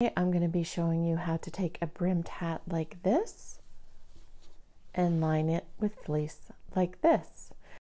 I'm going to be showing you how to take a brimmed hat like this and line it with fleece like this.